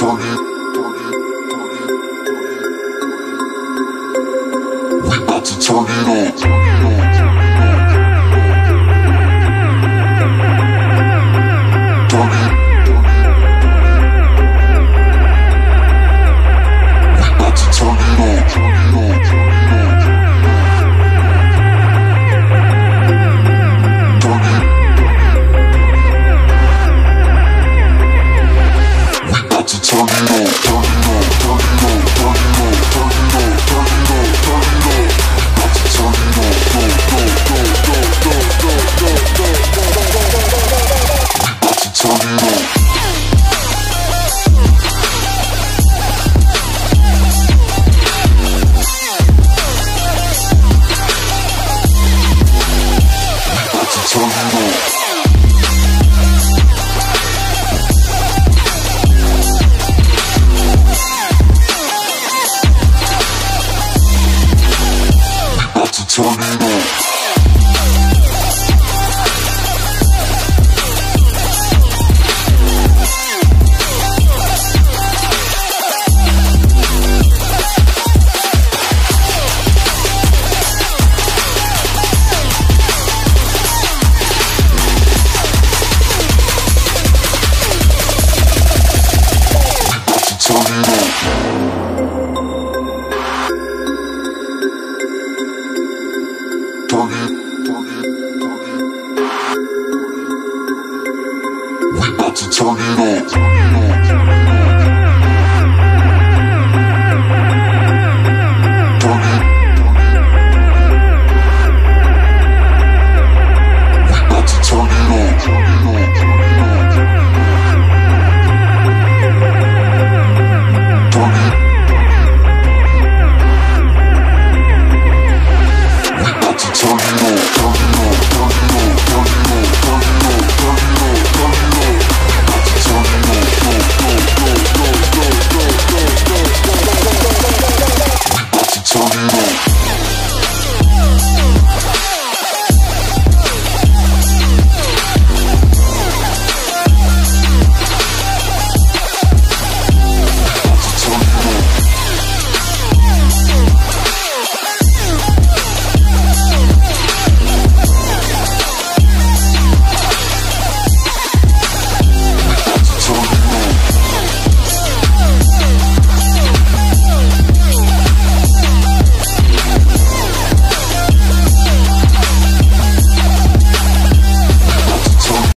turn it. We about to turn it on. Terminal. We about to turn it up.